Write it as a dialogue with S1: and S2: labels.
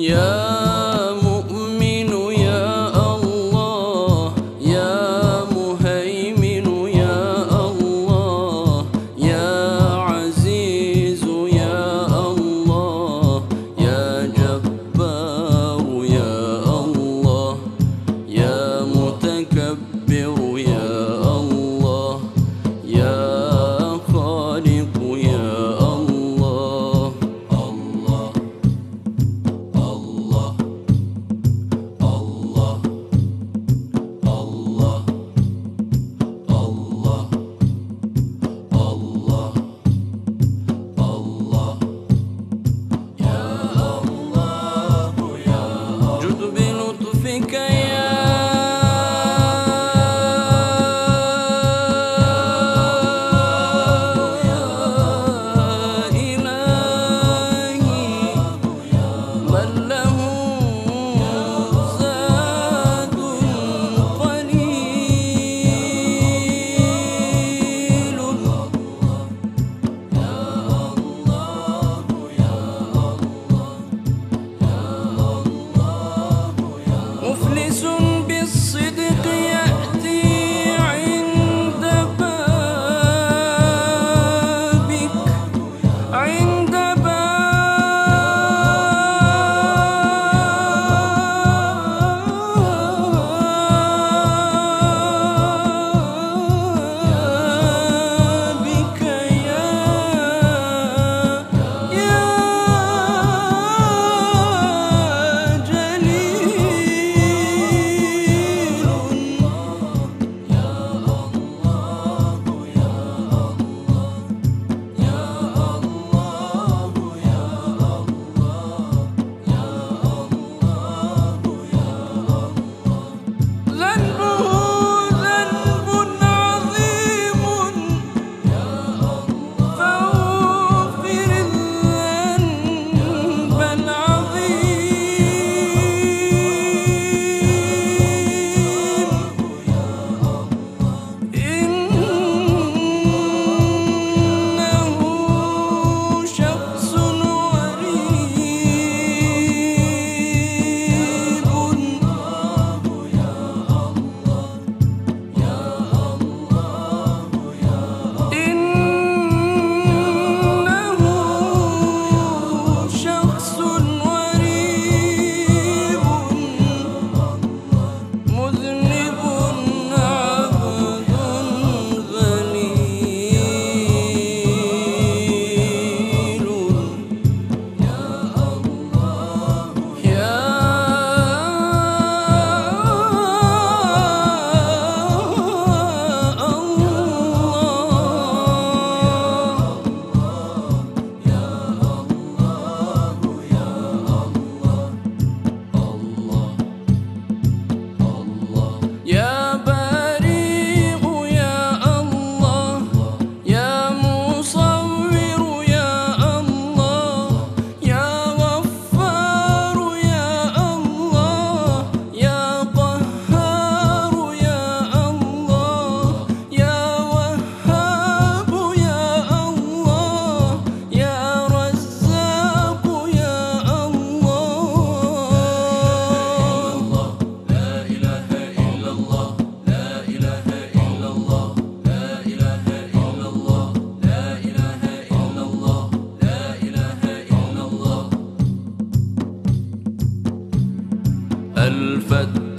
S1: Yeah. الفتح